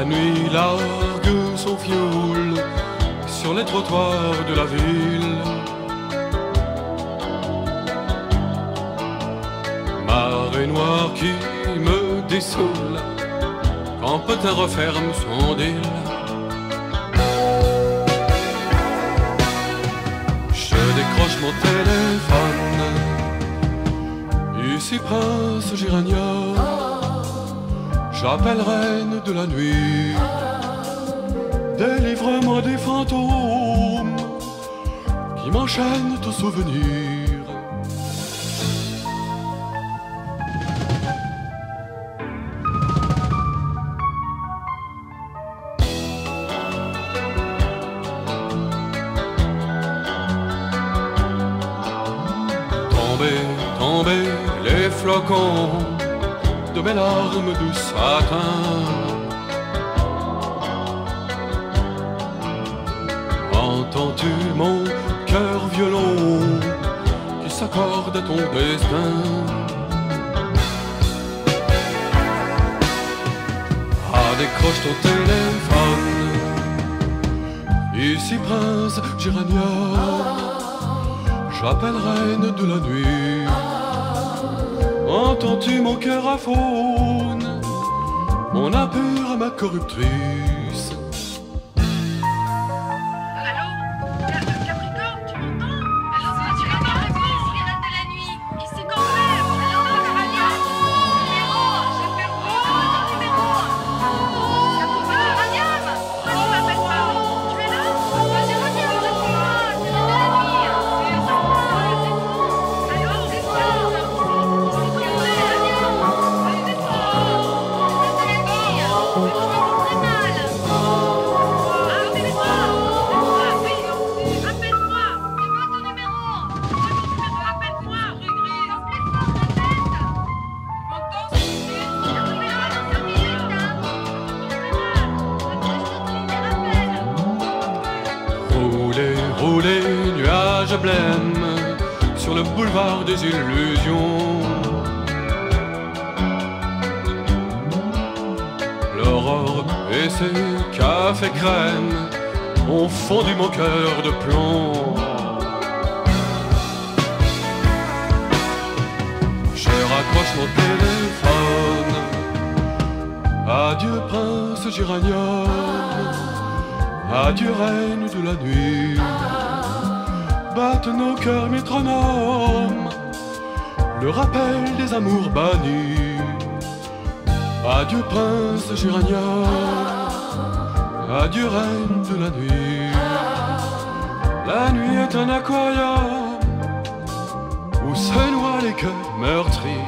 La nuit largue son fioul sur les trottoirs de la ville. Marée noire qui me dessoule quand Potin referme son deal. Je décroche mon téléphone. Ici Prince Girania. J'appelle reine de la nuit. Délivre-moi des fantômes qui m'enchaînent au souvenir. Tomber, tomber les flocons de mes larmes de satin. Entends-tu mon cœur violon qui s'accorde à ton destin? Ah, décroche ton téléphone. Ici Prince Girania J'appelle reine de la nuit Entends-tu mon cœur à faune? Mon appur à ma corruptrice blêmes sur le boulevard des illusions. L'aurore et ses cafés crèmes ont fondu mon cœur de plomb. Je raccroche mon téléphone. Adieu, prince Giranium. Adieu reine de la nuit Nos cœurs métronomes. Le rappel des amours bannis Adieu prince Girania Adieu reine de la nuit. La nuit est un aquarium Où se noient les cœurs meurtris